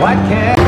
What can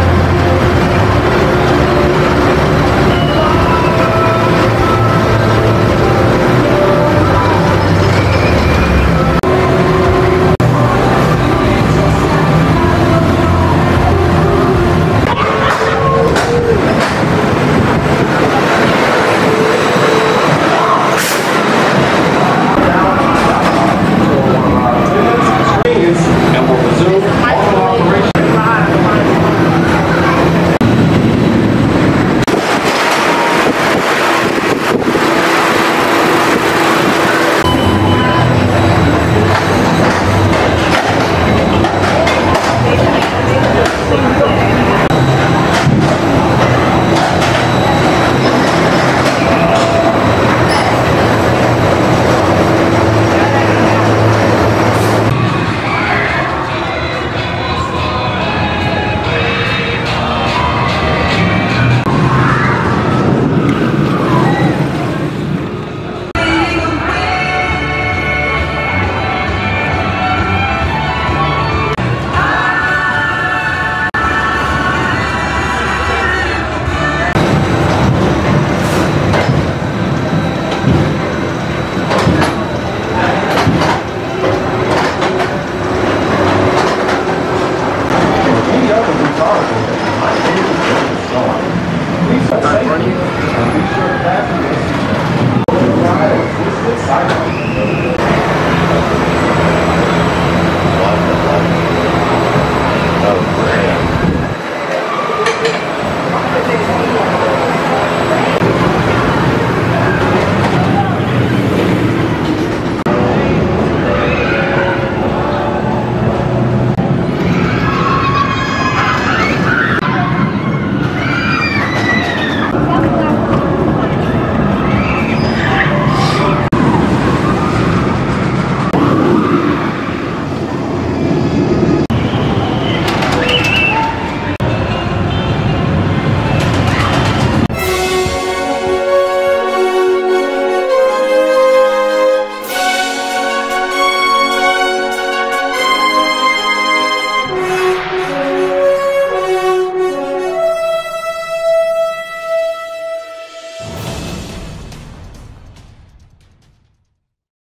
solid.